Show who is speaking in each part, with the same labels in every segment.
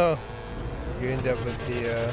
Speaker 1: You end up with the, uh...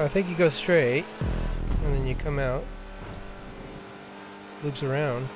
Speaker 1: I think you go straight, and then you come out, loops around.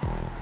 Speaker 1: Bye.